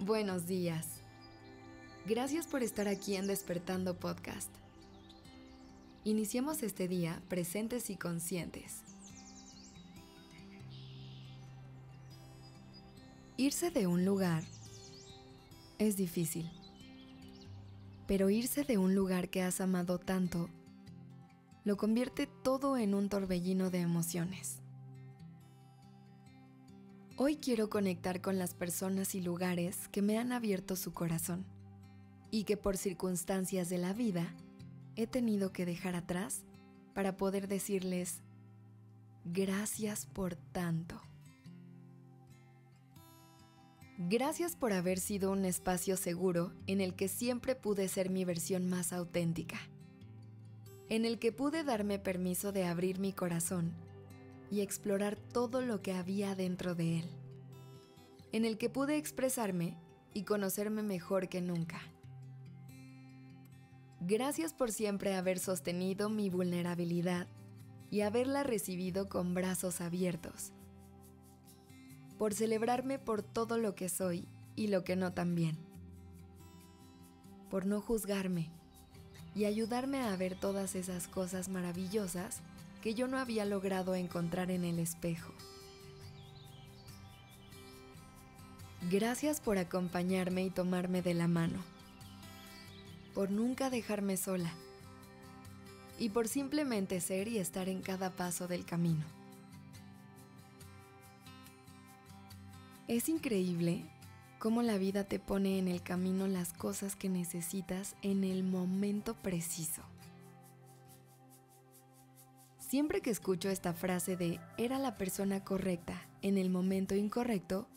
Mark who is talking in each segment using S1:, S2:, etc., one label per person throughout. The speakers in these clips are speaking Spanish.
S1: buenos días. Gracias por estar aquí en Despertando Podcast. Iniciemos este día presentes y conscientes. Irse de un lugar es difícil, pero irse de un lugar que has amado tanto lo convierte todo en un torbellino de emociones. Hoy quiero conectar con las personas y lugares que me han abierto su corazón y que por circunstancias de la vida he tenido que dejar atrás para poder decirles gracias por tanto. Gracias por haber sido un espacio seguro en el que siempre pude ser mi versión más auténtica, en el que pude darme permiso de abrir mi corazón y explorar todo lo que había dentro de él, en el que pude expresarme y conocerme mejor que nunca. Gracias por siempre haber sostenido mi vulnerabilidad y haberla recibido con brazos abiertos, por celebrarme por todo lo que soy y lo que no también, por no juzgarme y ayudarme a ver todas esas cosas maravillosas que yo no había logrado encontrar en el espejo. Gracias por acompañarme y tomarme de la mano, por nunca dejarme sola y por simplemente ser y estar en cada paso del camino. Es increíble cómo la vida te pone en el camino las cosas que necesitas en el momento preciso. Siempre que escucho esta frase de era la persona correcta en el momento incorrecto,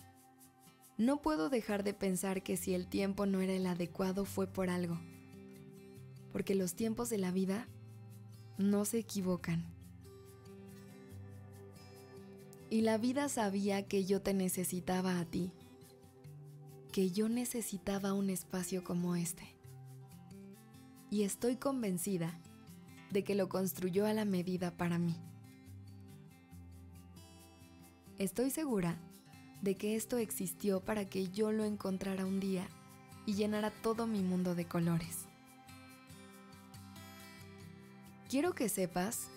S1: no puedo dejar de pensar que si el tiempo no era el adecuado fue por algo. Porque los tiempos de la vida no se equivocan. Y la vida sabía que yo te necesitaba a ti, que yo necesitaba un espacio como este. Y estoy convencida de que lo construyó a la medida para mí. Estoy segura de que esto existió para que yo lo encontrara un día y llenara todo mi mundo de colores. Quiero que sepas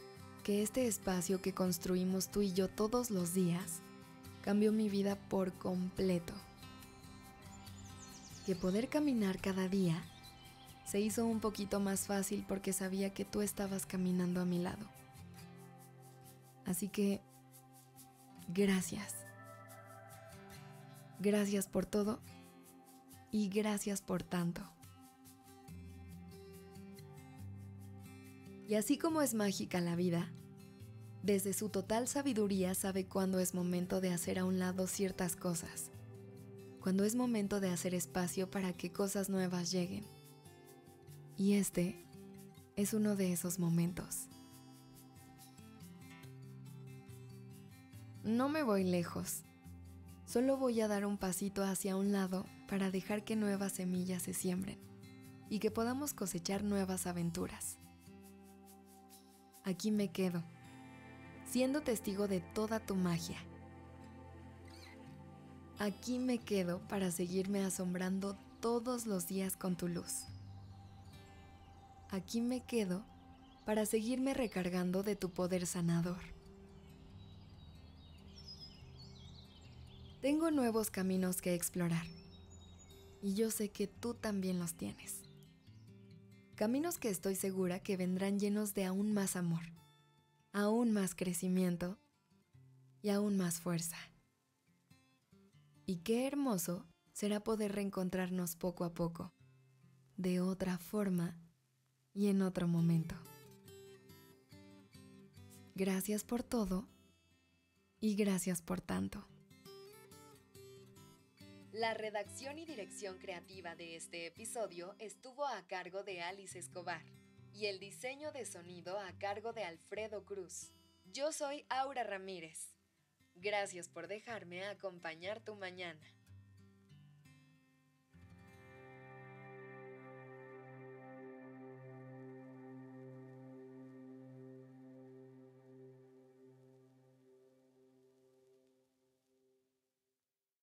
S1: que este espacio que construimos tú y yo todos los días cambió mi vida por completo. Que poder caminar cada día se hizo un poquito más fácil porque sabía que tú estabas caminando a mi lado. Así que, gracias. Gracias por todo y gracias por tanto. Y así como es mágica la vida, desde su total sabiduría sabe cuándo es momento de hacer a un lado ciertas cosas, cuando es momento de hacer espacio para que cosas nuevas lleguen y este es uno de esos momentos. No me voy lejos. Solo voy a dar un pasito hacia un lado para dejar que nuevas semillas se siembren y que podamos cosechar nuevas aventuras. Aquí me quedo, siendo testigo de toda tu magia. Aquí me quedo para seguirme asombrando todos los días con tu luz aquí me quedo para seguirme recargando de tu poder sanador. Tengo nuevos caminos que explorar y yo sé que tú también los tienes. Caminos que estoy segura que vendrán llenos de aún más amor, aún más crecimiento y aún más fuerza. Y qué hermoso será poder reencontrarnos poco a poco, de otra forma y en otro momento. Gracias por todo y gracias por tanto. La redacción y dirección creativa de este episodio estuvo a cargo de Alice Escobar y el diseño de sonido a cargo de Alfredo Cruz. Yo soy Aura Ramírez. Gracias por dejarme acompañar tu mañana.